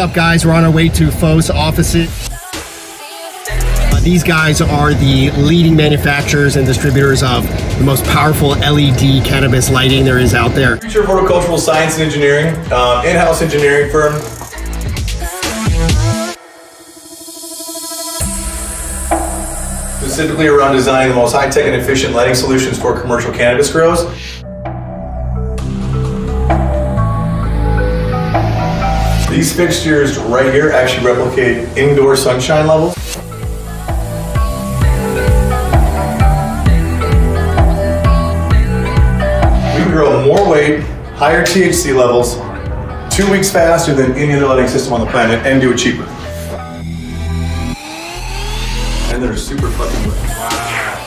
up, guys? We're on our way to FOHSE offices. Uh, these guys are the leading manufacturers and distributors of the most powerful LED cannabis lighting there is out there. Future Horticultural Science and Engineering, uh, in-house engineering firm. Specifically around designing the most high-tech and efficient lighting solutions for commercial cannabis grows. These fixtures right here actually replicate indoor sunshine levels. We grow more weight, higher THC levels, two weeks faster than any other lighting system on the planet, and do it cheaper. And they're super fucking lit.